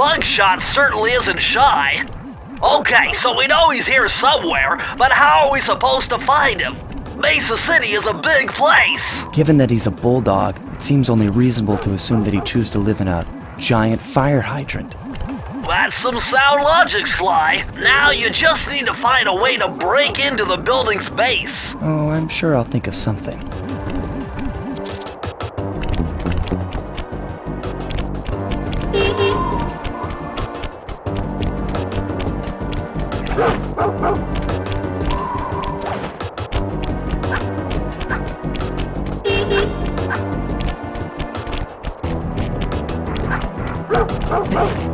Mugshot certainly isn't shy. Okay, so we know he's here somewhere, but how are we supposed to find him? Mesa City is a big place. Given that he's a bulldog, it seems only reasonable to assume that he chose to live in a giant fire hydrant. That's some sound logic, Sly. Now you just need to find a way to break into the building's base. Oh, I'm sure I'll think of something. Nice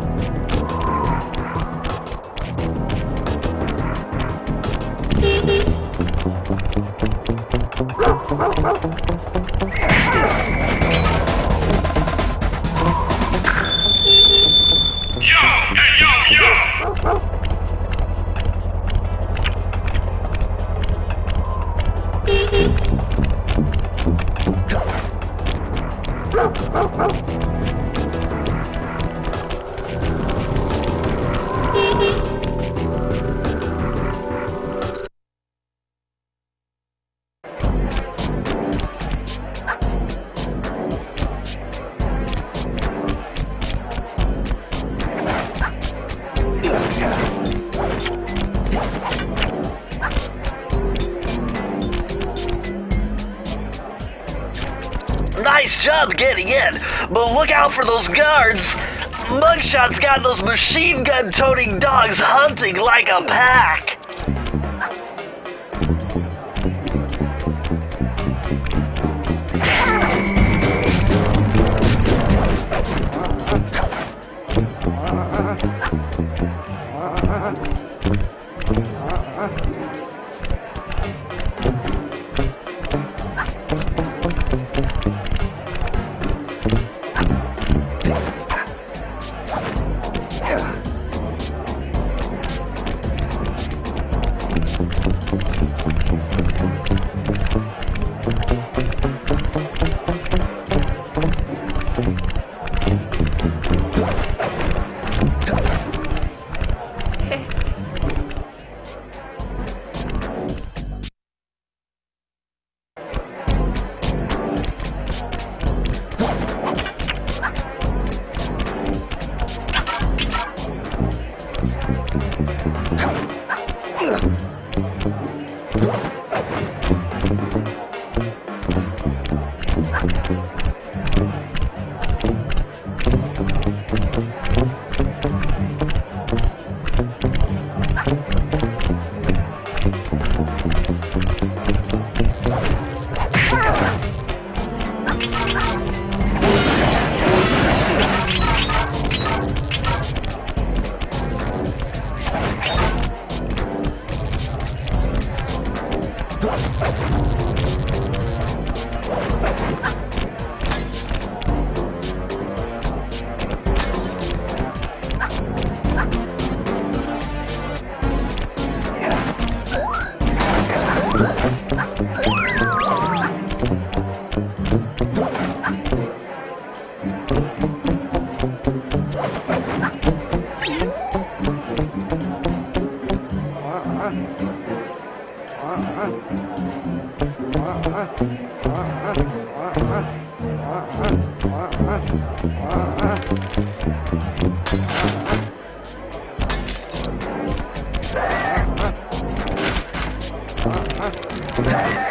job getting in, but look out for those guards. Mugshot's got those machine gun toting dogs hunting like a pack. Bye.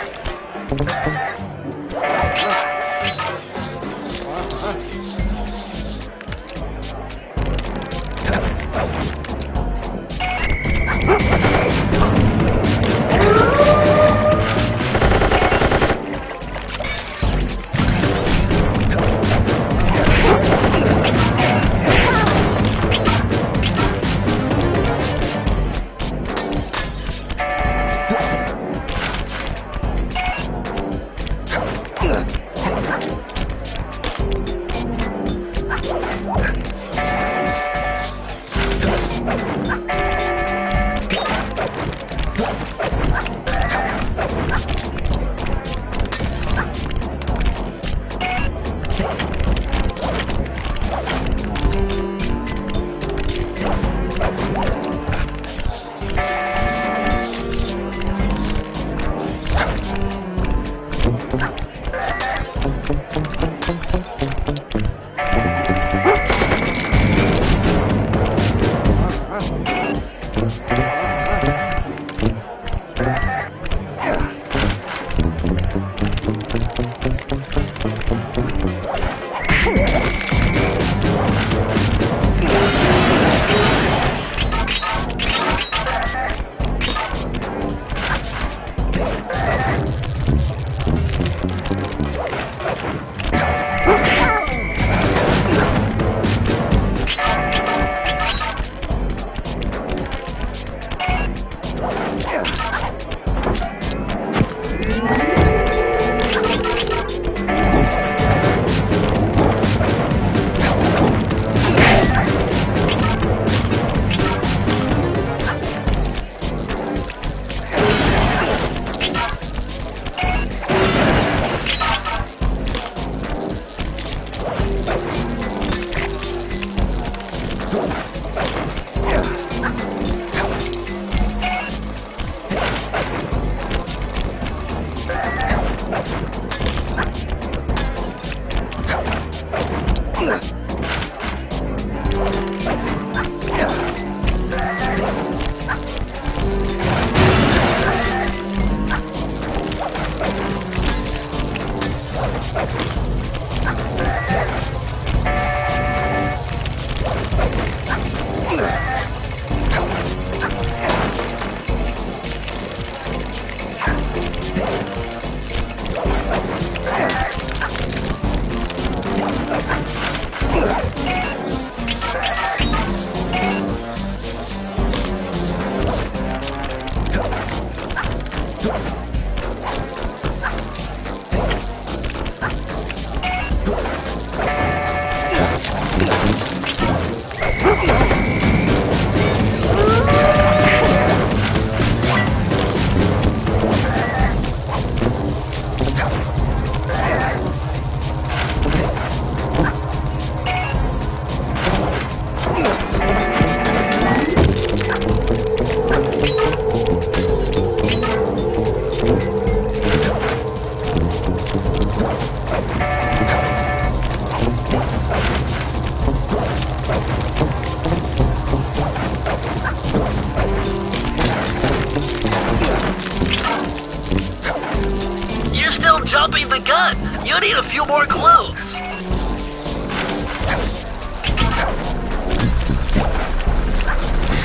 Few more.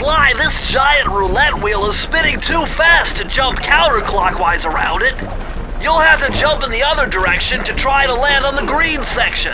Sly, this giant roulette wheel is spinning too fast to jump counterclockwise around it. You'll have to jump in the other direction to try to land on the green section.